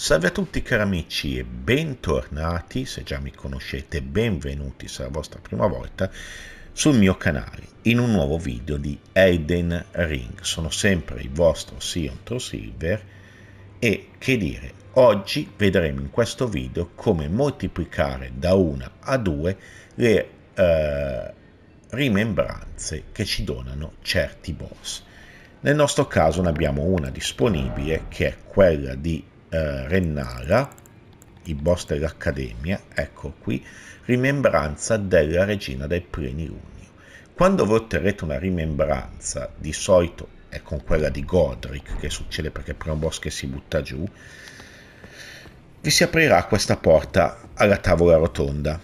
Salve a tutti cari amici e bentornati, se già mi conoscete benvenuti se è la vostra prima volta, sul mio canale in un nuovo video di Elden Ring. Sono sempre il vostro Sion Silver e che dire, oggi vedremo in questo video come moltiplicare da una a due le eh, rimembranze che ci donano certi boss. Nel nostro caso ne abbiamo una disponibile che è quella di eh, Rennara, i boss dell'Accademia, ecco qui, rimembranza della regina del plenilunio. Quando voi otterrete una rimembranza, di solito è con quella di Godric, che succede perché per un boss che si butta giù, vi si aprirà questa porta alla tavola rotonda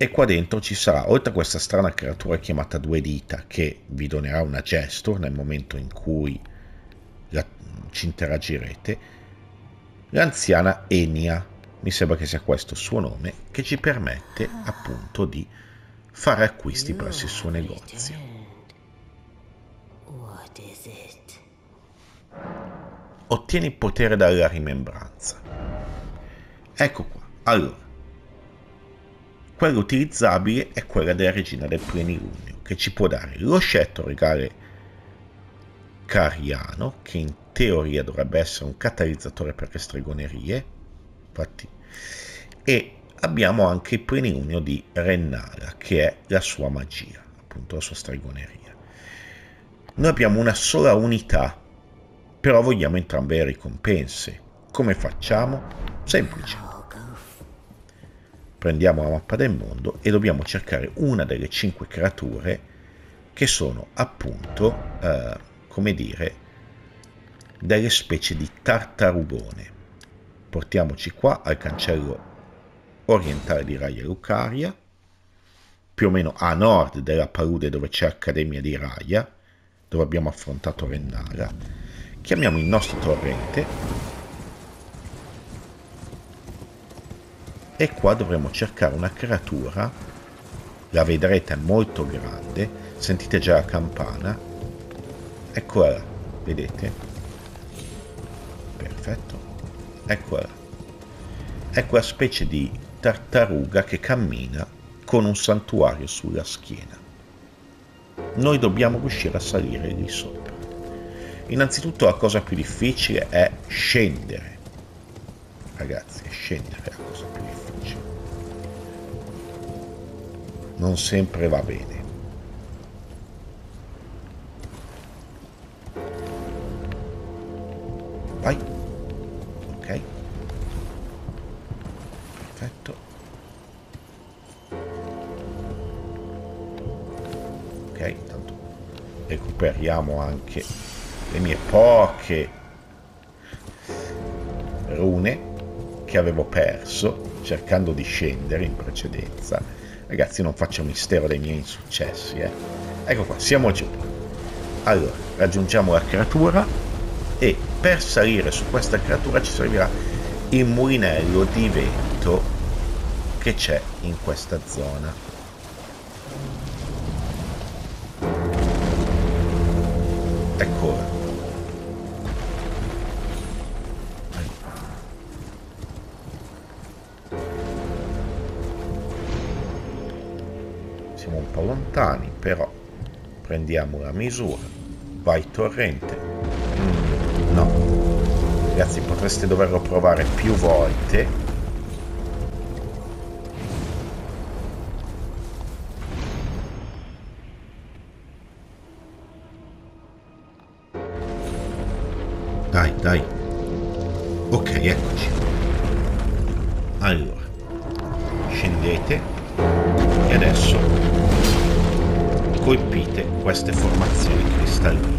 e qua dentro ci sarà, oltre a questa strana creatura chiamata Due Dita, che vi donerà una gesture nel momento in cui la, ci interagirete, l'anziana Enia, mi sembra che sia questo il suo nome, che ci permette appunto di fare acquisti presso il suo negozio. Ottieni il potere dalla rimembranza. Ecco qua. Allora, quella utilizzabile è quella della regina del plenilunio, che ci può dare lo scettro regale cariano, che in teoria dovrebbe essere un catalizzatore per le stregonerie, infatti, e abbiamo anche il plenilunio di Rennara, che è la sua magia, appunto la sua stregoneria. Noi abbiamo una sola unità, però vogliamo entrambe le ricompense. Come facciamo? Semplice. Prendiamo la mappa del mondo e dobbiamo cercare una delle cinque creature che sono appunto eh, come dire, delle specie di tartarugone. Portiamoci qua al cancello orientale di Raya Lucaria, più o meno a nord della palude dove c'è Accademia di Raya, dove abbiamo affrontato Rennara. Chiamiamo il nostro torrente. E qua dovremo cercare una creatura, la vedrete è molto grande, sentite già la campana, eccola vedete perfetto. Eccola è quella specie di tartaruga che cammina con un santuario sulla schiena. Noi dobbiamo riuscire a salire lì sopra. Innanzitutto la cosa più difficile è scendere. Ragazzi scendere è la cosa più difficile. Non sempre va bene ok intanto recuperiamo anche le mie poche rune che avevo perso cercando di scendere in precedenza ragazzi non faccio mistero dei miei insuccessi eh. ecco qua siamo giù allora raggiungiamo la creatura e per salire su questa creatura ci servirà il mulinello di vento che c'è in questa zona. Eccola. Siamo un po' lontani, però prendiamo la misura. Vai torrente. No. Ragazzi, potreste doverlo provare più volte. Dai, dai. Ok, eccoci. Allora, scendete e adesso colpite queste formazioni cristalline.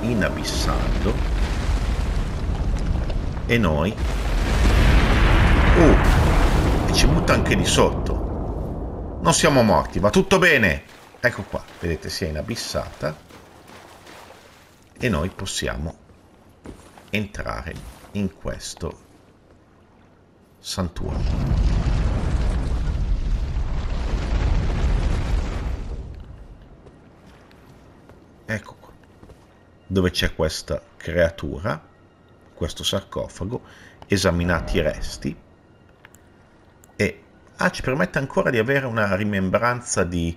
Inabissando e noi uh, e ci butta anche di sotto non siamo morti, va tutto bene. Ecco qua, vedete, si è inabissata. E noi possiamo entrare in questo santuario. Ecco qua, dove c'è questa creatura, questo sarcofago, esaminati i resti e ah, ci permette ancora di avere una rimembranza di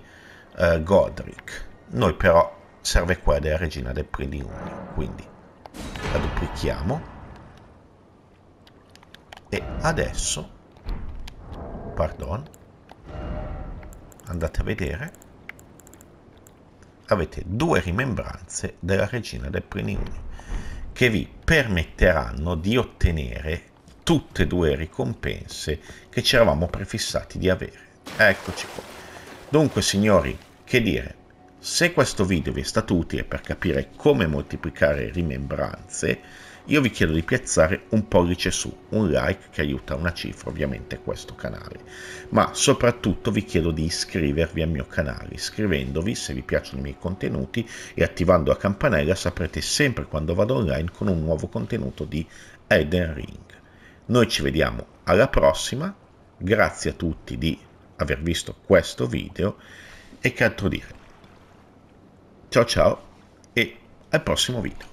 uh, Godric. Noi però serve qua della regina del Priliuni, quindi la duplichiamo e adesso pardon andate a vedere avete due rimembranze della regina del Priliuni che vi permetteranno di ottenere tutte e due ricompense che ci eravamo prefissati di avere. Eccoci qua. Dunque, signori, che dire, se questo video vi è stato utile per capire come moltiplicare rimembranze, io vi chiedo di piazzare un pollice su, un like che aiuta una cifra ovviamente questo canale, ma soprattutto vi chiedo di iscrivervi al mio canale, iscrivendovi se vi piacciono i miei contenuti e attivando la campanella saprete sempre quando vado online con un nuovo contenuto di Elden Ring. Noi ci vediamo alla prossima, grazie a tutti di aver visto questo video e che altro dire. Ciao ciao e al prossimo video.